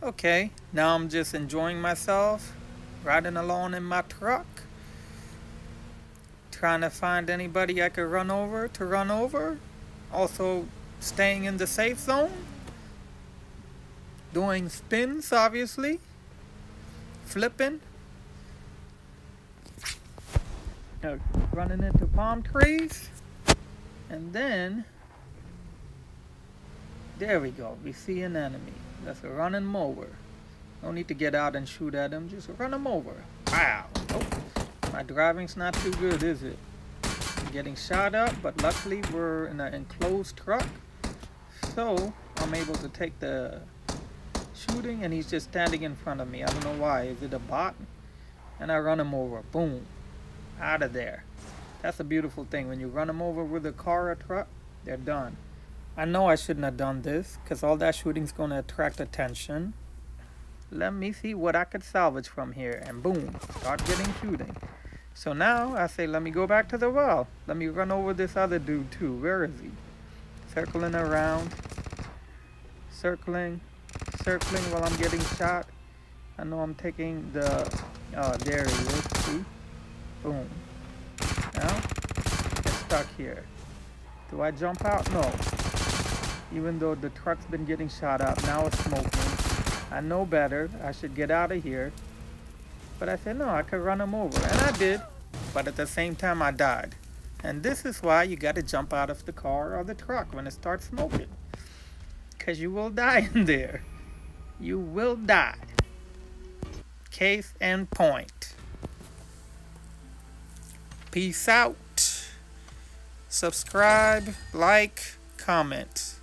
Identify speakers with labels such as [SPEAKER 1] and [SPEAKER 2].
[SPEAKER 1] Okay, now I'm just enjoying myself, riding along in my truck, trying to find anybody I could run over to run over. Also, staying in the safe zone, doing spins, obviously, flipping, uh, running into palm trees, and then there we go. We see an enemy. That's a running mower. No need to get out and shoot at him. Just run him over. Wow. Oh, my driving's not too good, is it? I'm getting shot up, but luckily we're in an enclosed truck. So I'm able to take the shooting and he's just standing in front of me. I don't know why. Is it a bot? And I run him over. Boom. Out of there. That's a beautiful thing. When you run them over with a car or truck, they're done. I know I shouldn't have done this because all that shooting's going to attract attention. Let me see what I could salvage from here. And boom, start getting shooting. So now I say, let me go back to the well. Let me run over this other dude too. Where is he? Circling around. Circling. Circling while I'm getting shot. I know I'm taking the... Oh, there he is. See? Boom. Now, get stuck here. Do I jump out? No even though the truck's been getting shot up. Now it's smoking. I know better. I should get out of here. But I said, no, I could run him over. And I did. But at the same time, I died. And this is why you got to jump out of the car or the truck when it starts smoking. Because you will die in there. You will die. Case and point. Peace out. Subscribe, like, comment.